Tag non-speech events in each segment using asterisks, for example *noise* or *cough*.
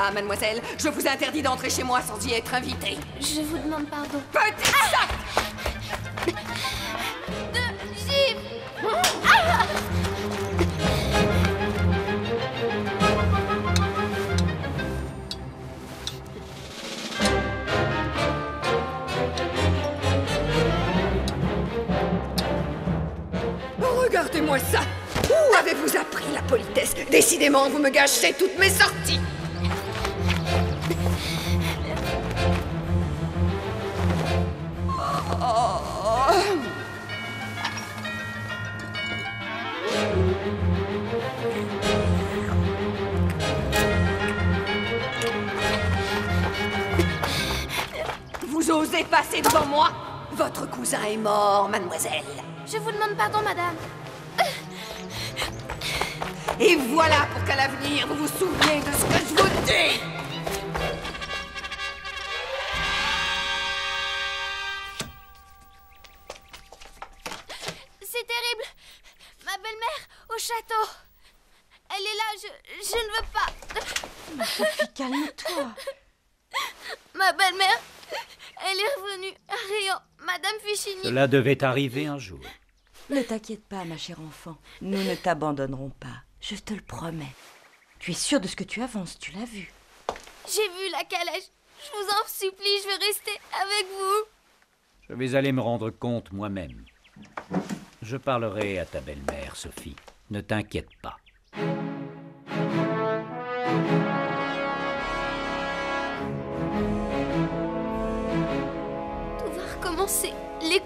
là, mademoiselle. Je vous interdis d'entrer chez moi sans y être invitée. Je vous demande pardon. Petite sac De givre Regardez-moi ça. Où avez-vous appris la politesse? Décidément, vous me gâchez toutes mes sorties devant moi Votre cousin est mort, mademoiselle. Je vous demande pardon, madame. Et voilà pour qu'à l'avenir, vous vous souveniez de ce que je vous dis Cela devait arriver un jour. Ne t'inquiète pas, ma chère enfant. Nous ne t'abandonnerons pas. Je te le promets. Tu es sûre de ce que tu avances, tu l'as vu. J'ai vu la calèche. Je vous en supplie, je vais rester avec vous. Je vais aller me rendre compte moi-même. Je parlerai à ta belle-mère, Sophie. Ne t'inquiète pas.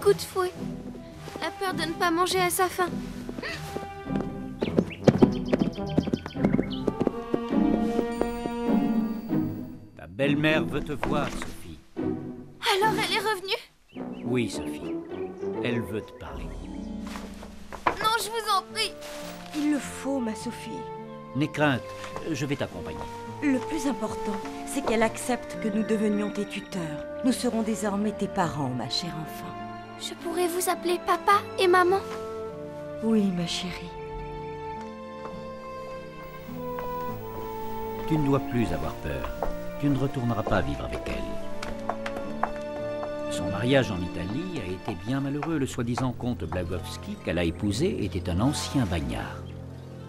Les coups de fouet. La peur de ne pas manger à sa faim. Ta belle-mère veut te voir, Sophie. Alors elle est revenue? Oui, Sophie. Elle veut te parler. Non, je vous en prie. Il le faut, ma Sophie. N'aie crainte, je vais t'accompagner. Le plus important, c'est qu'elle accepte que nous devenions tes tuteurs. Nous serons désormais tes parents, ma chère enfant. Je pourrais vous appeler papa et maman. Oui, ma chérie. Tu ne dois plus avoir peur. Tu ne retourneras pas vivre avec elle. Son mariage en Italie a été bien malheureux. Le soi-disant comte Blagowski qu'elle a épousé était un ancien bagnard.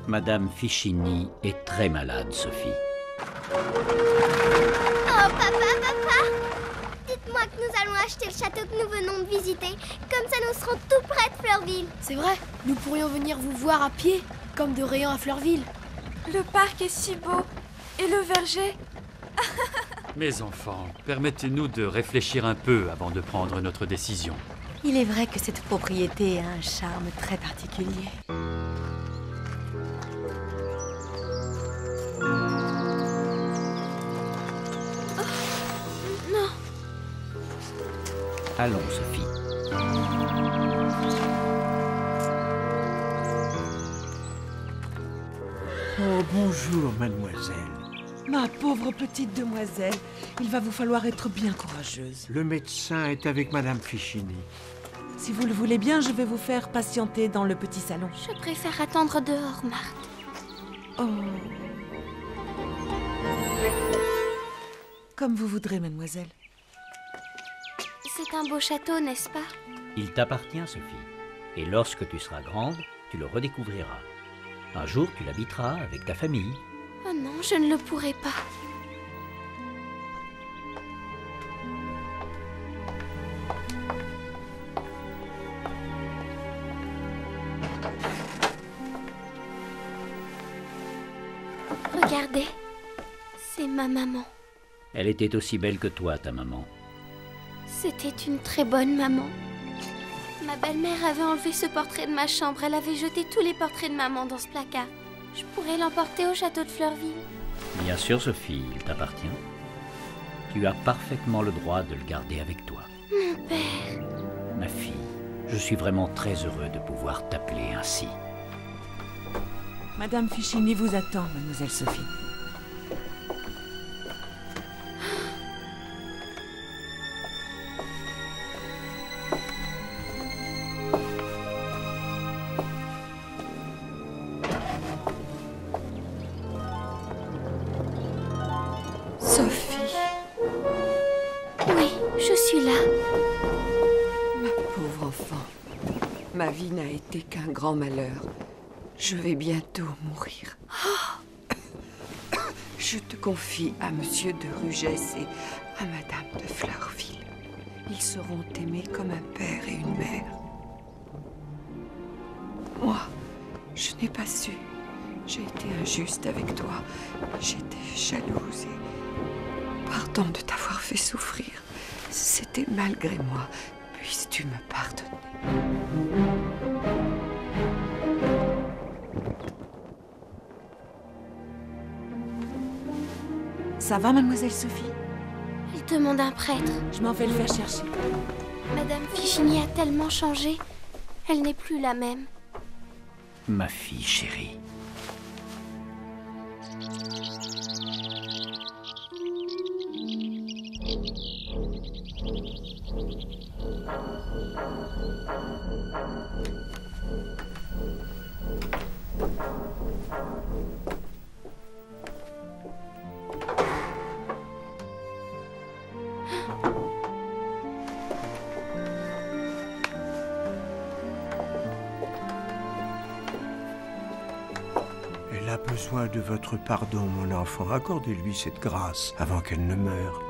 Madame Fichini est très malade, Sophie. Oh, papa, papa Que nous allons acheter le château que nous venons de visiter. Comme ça, nous serons tout près de Fleurville. C'est vrai, nous pourrions venir vous voir à pied, comme de Rayon à Fleurville. Le parc est si beau. Et le verger *laughs* Mes enfants, permettez-nous de réfléchir un peu avant de prendre notre décision. Il est vrai que cette propriété a un charme très particulier. Allons, Sophie. Oh, bonjour, mademoiselle. Ma pauvre petite demoiselle, il va vous falloir être bien courageuse. Le médecin est avec madame Fichini. Si vous le voulez bien, je vais vous faire patienter dans le petit salon. je préfère attendre dehors, Marthe. Oh. Comme vous voudrez, mademoiselle. C'est un beau château, n'est-ce pas Il t'appartient, Sophie. Et lorsque tu seras grande, tu le redécouvriras. Un jour, tu l'habiteras avec ta famille. Oh non, je ne le pourrai pas. Regardez, c'est ma maman. Elle était aussi belle que toi, ta maman. C'était une très bonne maman. Ma belle-mère avait enlevé ce portrait de ma chambre. Elle avait jeté tous les portraits de maman dans ce placard. Je pourrais l'emporter au château de Fleurville. Bien sûr, Sophie, il t'appartient. Tu as parfaitement le droit de le garder avec toi. Mon père. Ma fille, je suis vraiment très heureux de pouvoir t'appeler ainsi. Madame Fichini vous attend, mademoiselle Sophie. Malheur. Je vais bientôt mourir. *coughs* Je te confie à Monsieur de Rugès et à Madame de Fleurville. Ils seront aimés comme un père et une mère. Moi, je n'ai pas su. J'ai été injuste avec toi. J'étais jalouse et pardon de t'avoir fait souffrir. C'était malgré moi. Puisses-tu me pardonner? Ça va, mademoiselle Sophie Elle demande un prêtre. Je m'en vais le faire chercher. Madame Fichini a tellement changé. Elle n'est plus la même. Ma fille chérie. De votre pardon, mon enfant. Accordez-lui cette grâce avant qu'elle ne meure.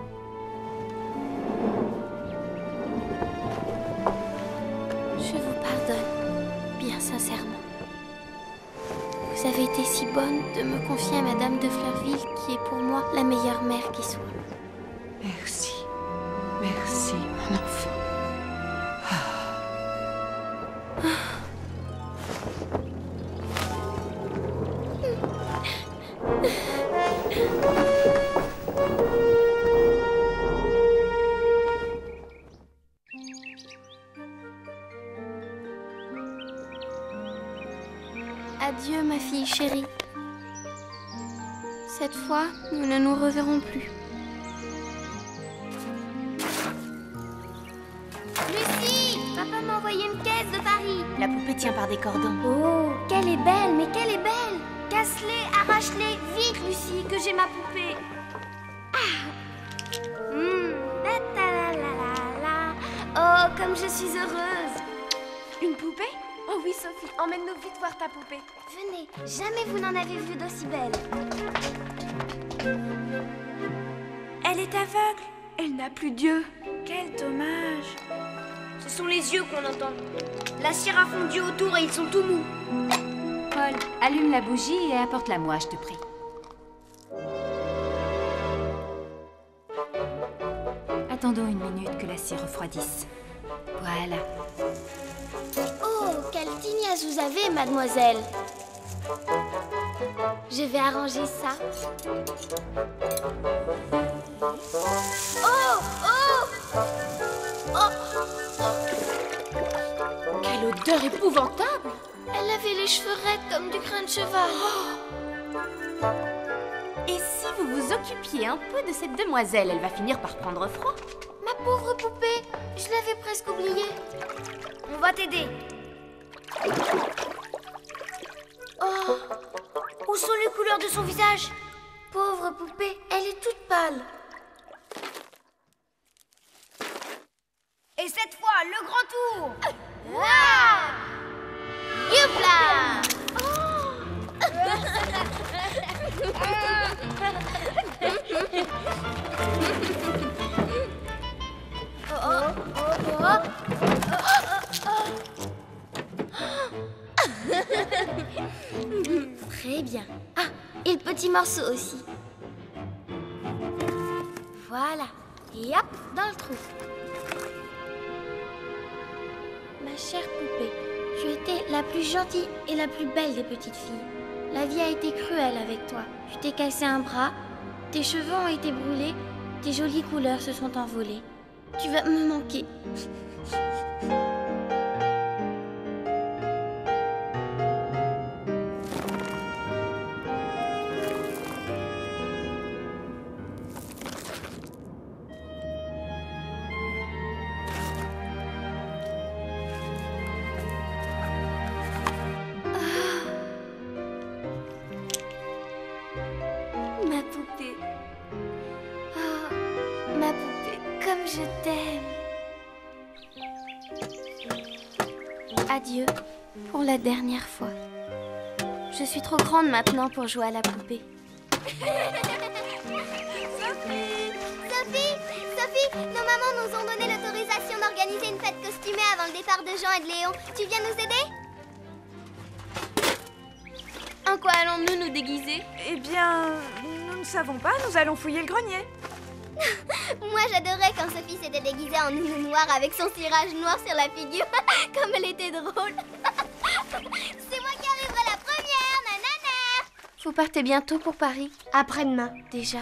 Je vous pardonne, bien sincèrement. Vous avez été si bonne de me confier à Madame de Fleurville, qui est pour moi la meilleure mère qui soit. Merci. Merci, mon enfant. Fois, nous ne nous reverrons plus. Lucie Papa m'a envoyé une caisse de Paris. La poupée tient par des cordons. Oh, qu'elle est belle, mais qu'elle est belle Casse-les, arrache-les, vite, Lucie, que j'ai ma poupée. Ah Hum, la ta la la la la. Oh, comme je suis heureuse Une poupée? Oh oui, Sophie, emmène-nous vite voir ta poupée. Venez, jamais vous n'en avez vu d'aussi belle. Elle est aveugle. Elle n'a plus Dieu. Quel dommage. Ce sont les yeux qu'on entend. La cire a fondu autour et ils sont tout mous. Paul, allume la bougie et apporte-la-moi, je te prie. Attendons une minute que la cire refroidisse. Voilà. Oh, quelle tignasse vous avez, mademoiselle Je vais arranger ça. Oh Oh Oh Quelle odeur épouvantable Elle avait les cheveux raides comme du crin de cheval. Et si vous vous occupiez un peu de cette demoiselle, elle va finir par prendre froid. Ma pauvre poupée, je l'avais presque oubliée. On va t'aider. Oh, Où sont les couleurs de son visage? Pauvre poupée, elle est toute pâle. Cette fois, le grand tour Youpla Très bien. Ah, et le petit morceau aussi. Voilà. Et hop, dans le trou. Chère poupée, tu étais la plus gentille et la plus belle des petites filles. La vie a été cruelle avec toi. Tu t'es cassé un bras, tes cheveux ont été brûlés, tes jolies couleurs se sont envolées. Tu vas me manquer. Adieu pour la dernière fois. Je suis trop grande maintenant pour jouer à la poupée. Sophie Sophie Sophie Nos mamans nous ont donné l'autorisation d'organiser une fête costumée avant le départ de Jean et de Léon. Tu viens nous aider? En quoi allons-nous nous déguiser? Eh bien, nous ne savons pas, nous allons fouiller le grenier. Moi j'adorais quand Sophie s'était déguisée en nounou noir avec son cirage noir sur la figure. *laughs* Comme elle était drôle. *laughs* C'est moi qui arriverai la première, nanana Vous partez bientôt pour Paris Après-demain. Déjà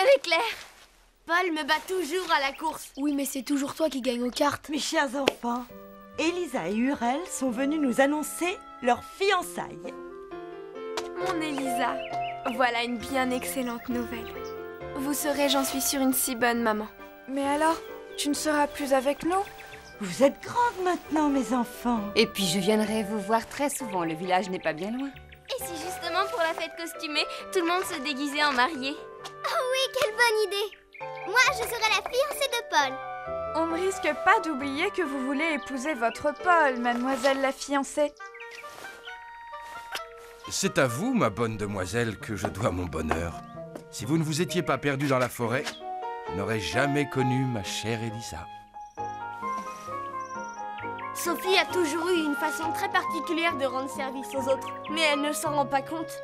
que l'éclair. Paul me bat toujours à la course. Oui, mais c'est toujours toi qui gagne aux cartes. Mes chers enfants, Elisa et Hurel sont venus nous annoncer leur fiançailles. Mon Elisa, voilà une bien excellente nouvelle. Vous serez, j'en suis sûre, une si bonne maman. Mais alors, tu ne seras plus avec nous? Vous êtes grandes maintenant, mes enfants. Et puis je viendrai vous voir très souvent, le village n'est pas bien loin. Et si justement pour la fête costumée, tout le monde se déguisait en marié? Oh oui, quelle bonne idée Moi je serai la fiancée de Paul. On ne risque pas d'oublier que vous voulez épouser votre Paul, mademoiselle la fiancée. C'est à vous, ma bonne demoiselle, que je dois mon bonheur. Si vous ne vous étiez pas perdue dans la forêt, je n'aurais jamais connu ma chère Elisa. Sophie a toujours eu une façon très particulière de rendre service aux autres, mais elle ne s'en rend pas compte.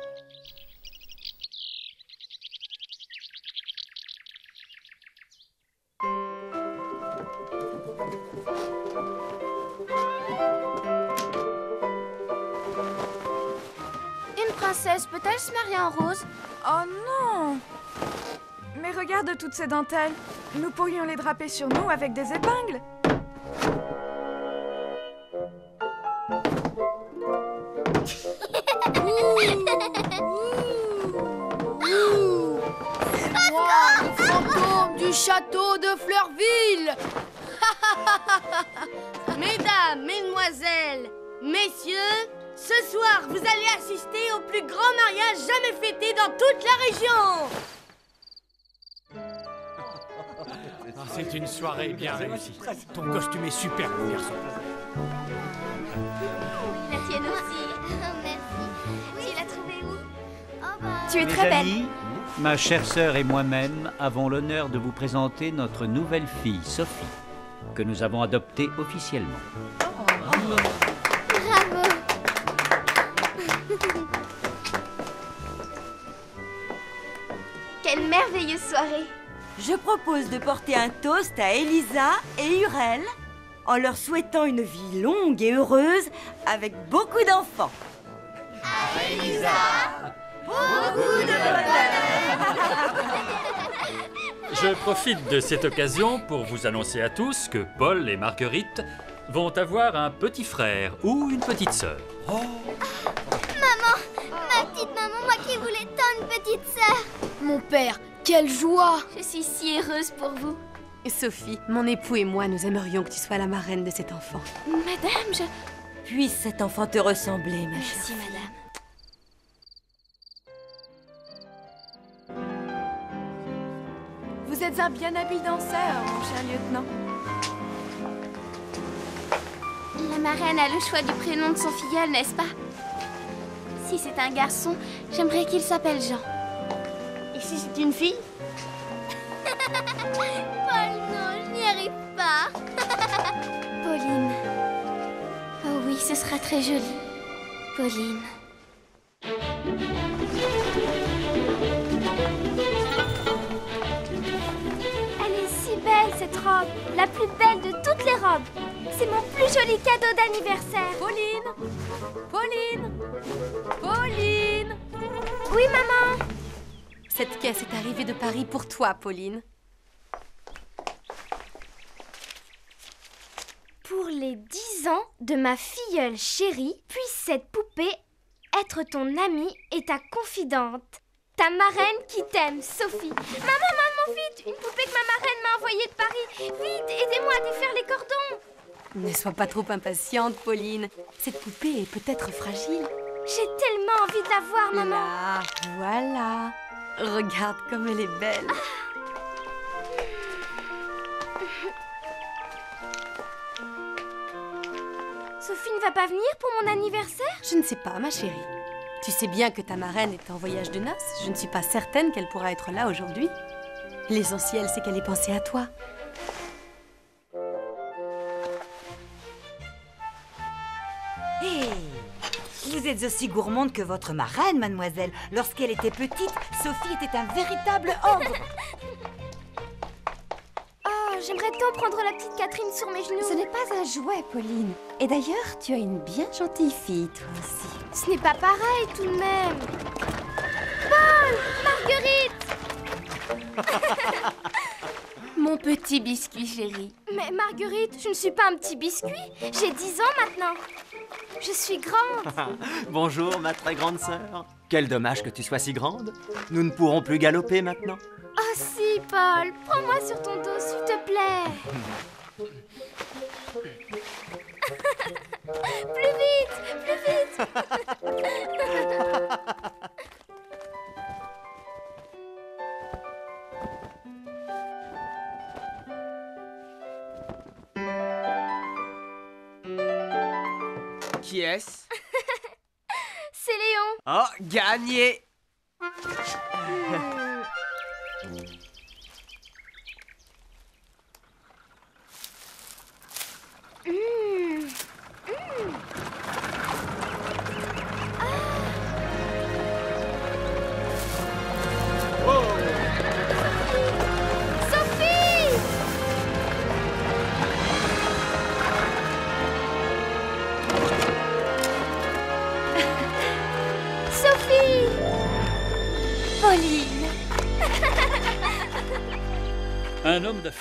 En rose Oh non Mais regarde toutes ces dentelles. Nous pourrions les draper sur nous avec des épingles. C'est moi, le fantôme du château de Fleurville *laughs* Mesdames, mesdemoiselles, messieurs, ce soir, vous allez assister au plus grand mariage jamais fêté dans toute la région. *laughs* C'est une soirée bien réussie. Ton costume est super, mon garçon. La tienne aussi. *laughs* Merci. Tu l'as trouvée où? Tu es Mes très belle. amis, ma chère sœur et moi-même avons l'honneur de vous présenter notre nouvelle fille, Sophie, que nous avons adoptée officiellement. Bravo merveilleuse soirée Je propose de porter un toast à Elisa et Hurel en leur souhaitant une vie longue et heureuse avec beaucoup d'enfants. Elisa Beaucoup de Je profite de cette occasion pour vous annoncer à tous que Paul et Marguerite vont avoir un petit frère ou une petite sœur. Maman Ma petite maman, qui voulais tant une petite sœur Mon père, quelle joie Je suis si heureuse pour vous. Sophie, mon époux et moi, nous aimerions que tu sois la marraine de cet enfant. Madame, je... Puisse cet enfant te ressembler, ma chère. Merci, madame. Vous êtes un bien habile danseur, mon cher lieutenant. La marraine a le choix du prénom de son filleul, n'est-ce pas? Si c'est un garçon, j'aimerais qu'il s'appelle Jean. Et si c'est une fille? *laughs* Paul, non, je n'y arrive pas. *laughs* Pauline. Oh oui, ce sera très joli. Pauline. Robe, la plus belle de toutes les robes. C'est mon plus joli cadeau d'anniversaire. Pauline Pauline Pauline Oui, maman. Cette caisse est arrivée de Paris pour toi, Pauline. Pour les 10 ans de ma filleule chérie, puisse cette poupée être ton amie et ta confidente. Ta marraine qui t'aime, Sophie. Maman, maman, vite Une poupée que ma marraine m'a envoyée de Paris. Vite, aidez-moi à défaire les cordons. Ne sois pas trop impatiente, Pauline. Cette poupée est peut-être fragile. J'ai tellement envie de la voir, maman. Là, voilà. Regarde comme elle est belle. Sophie ne va pas venir pour mon anniversaire? Je ne sais pas, ma chérie. Tu sais bien que ta marraine est en voyage de noces. Je ne suis pas certaine qu'elle pourra être là aujourd'hui. L'essentiel, c'est qu'elle ait pensé à toi. Hé Vous êtes aussi gourmande que votre marraine, mademoiselle. Lorsqu'elle était petite, Sophie était un véritable ogre. *laughs* Oh, j'aimerais tant prendre la petite Catherine sur mes genoux. Ce n'est pas un jouet, Pauline. Et d'ailleurs, tu as une bien gentille fille, toi aussi. Ce n'est pas pareil tout de même. Paul Marguerite *laughs* Mon petit biscuit chéri. Mais Marguerite, je ne suis pas un petit biscuit. J'ai 10 ans maintenant. Je suis grande. *laughs* Bonjour, ma très grande sœur. Quel dommage que tu sois si grande. Nous ne pourrons plus galoper maintenant. Oh si, Paul, prends-moi sur ton dos, s'il te plaît. *laughs* plus vite, plus vite. Oh, gagné *laughs*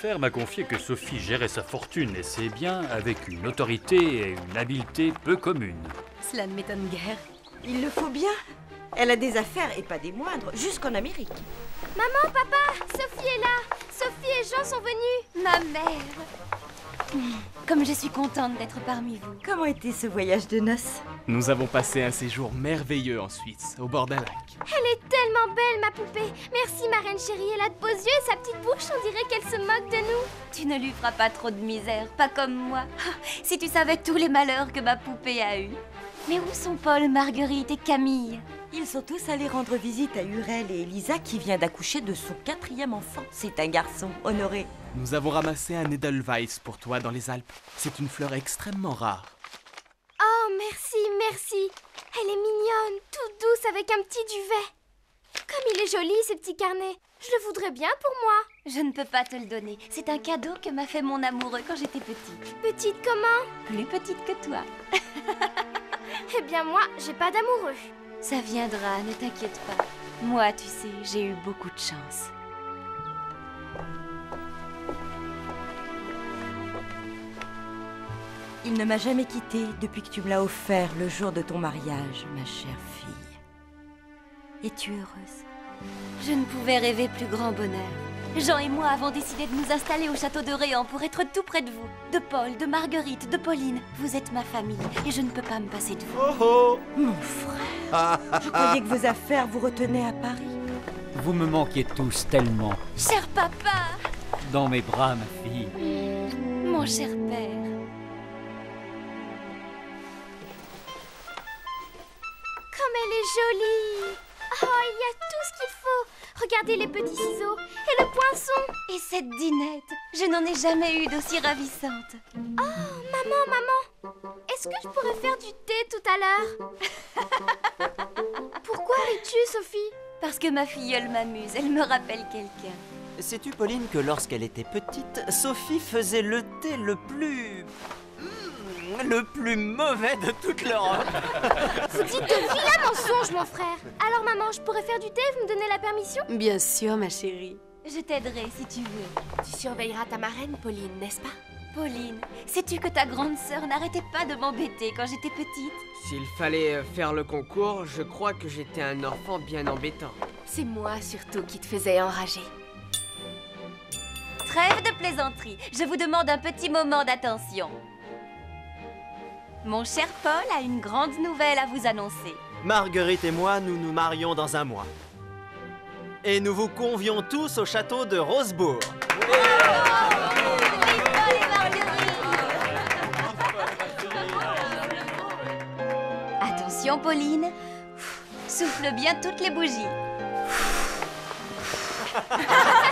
d'affaires m'a confié que Sophie gérait sa fortune et ses biens avec une autorité et une habileté peu communes. Cela ne m'étonne guère. Il le faut bien. Elle a des affaires, et pas des moindres, jusqu'en Amérique. Maman, papa, Sophie est là. Sophie et Jean sont venus. Ma mère Comme je suis contente d'être parmi vous. Comment était ce voyage de noces? Nous avons passé un séjour merveilleux en Suisse, au bord d'un lac. Elle est tellement belle, ma poupée. Merci, ma reine chérie. Elle a de beaux yeux et sa petite bouche, on dirait qu'elle se moque de nous. Tu ne lui feras pas trop de misère, pas comme moi. *laughs* Si tu savais tous les malheurs que ma poupée a eus. Mais où sont Paul, Marguerite et Camille? Ils sont tous allés rendre visite à Urel et Elisa qui vient d'accoucher de son quatrième enfant. C'est un garçon honoré. Nous avons ramassé un Edelweiss pour toi dans les Alpes. C'est une fleur extrêmement rare. Oh, merci, merci. Elle est mignonne, toute douce avec un petit duvet. Comme il est joli, ce petit carnet. Je le voudrais bien pour moi. Je ne peux pas te le donner. C'est un cadeau que m'a fait mon amoureux quand j'étais petite. Petite comment? Plus petite que toi. *laughs* Eh bien, moi, j'ai pas d'amoureux. Ça viendra, ne t'inquiète pas. Moi, tu sais, j'ai eu beaucoup de chance. Il ne m'a jamais quittée depuis que tu me l'as offert le jour de ton mariage, ma chère fille. Es-tu heureuse? Je ne pouvais rêver plus grand bonheur. Jean et moi avons décidé de nous installer au château de Réan pour être tout près de vous. De Paul, de Marguerite, de Pauline. Vous êtes ma famille et je ne peux pas me passer de vous. Oh oh Mon frère, je croyais que vos affaires vous retenaient à Paris. Vous me manquiez tous tellement. Cher papa Dans mes bras, ma fille. Mon cher père Jolie Oh, il y a tout ce qu'il faut Regardez les petits ciseaux et le poinçon Et cette dinette Je n'en ai jamais eu d'aussi ravissante. Oh, maman, maman Est-ce que je pourrais faire du thé tout à l'heure? *laughs* Pourquoi ris-tu, Sophie? Parce que ma filleule m'amuse, elle me rappelle quelqu'un. Sais-tu, Pauline, que lorsqu'elle était petite, Sophie faisait le thé le plus. Le plus mauvais de toute l'Europe *laughs* Vous dites de vilains mensonges, mon frère Alors, maman, je pourrais faire du thé Vous me donnez la permission? Bien sûr, ma chérie. Je t'aiderai si tu veux. Tu surveilleras ta marraine, Pauline, n'est-ce pas? Pauline, sais-tu que ta grande sœur n'arrêtait pas de m'embêter quand j'étais petite? S'il fallait euh, faire le concours, je crois que j'étais un enfant bien embêtant. C'est moi surtout qui te faisais enrager. Trêve de plaisanterie, je vous demande un petit moment d'attention. Mon cher Paul a une grande nouvelle à vous annoncer. Marguerite et moi, nous nous marions dans un mois. Et nous vous convions tous au château de Rosebourg. Attention, Pauline. Souffle bien toutes les bougies. *laughs*